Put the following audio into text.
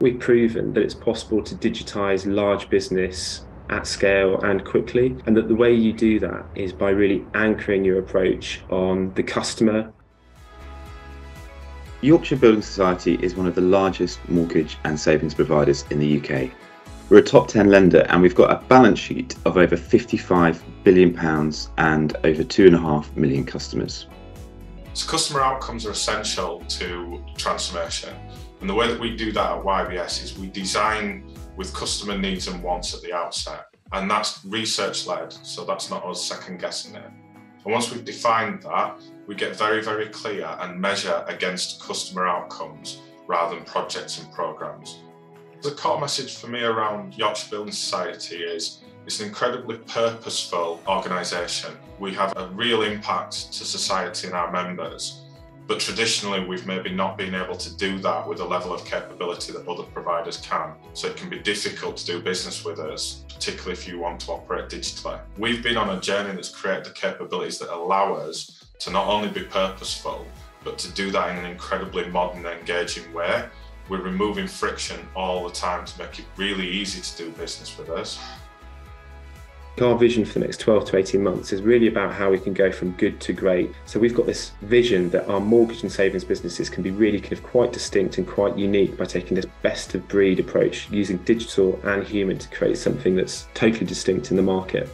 We've proven that it's possible to digitise large business at scale and quickly, and that the way you do that is by really anchoring your approach on the customer. Yorkshire Building Society is one of the largest mortgage and savings providers in the UK. We're a top 10 lender and we've got a balance sheet of over £55 billion and over 2.5 million customers. So customer outcomes are essential to transformation. And the way that we do that at YBS is we design with customer needs and wants at the outset. And that's research led, so that's not us second guessing it. And once we've defined that, we get very, very clear and measure against customer outcomes rather than projects and programs. The core message for me around Yorkshire Building Society is it's an incredibly purposeful organisation. We have a real impact to society and our members, but traditionally we've maybe not been able to do that with the level of capability that other providers can. So it can be difficult to do business with us, particularly if you want to operate digitally. We've been on a journey that's created the capabilities that allow us to not only be purposeful, but to do that in an incredibly modern, engaging way we're removing friction all the time to make it really easy to do business with us. Our vision for the next 12 to 18 months is really about how we can go from good to great. So we've got this vision that our mortgage and savings businesses can be really kind of quite distinct and quite unique by taking this best of breed approach, using digital and human to create something that's totally distinct in the market.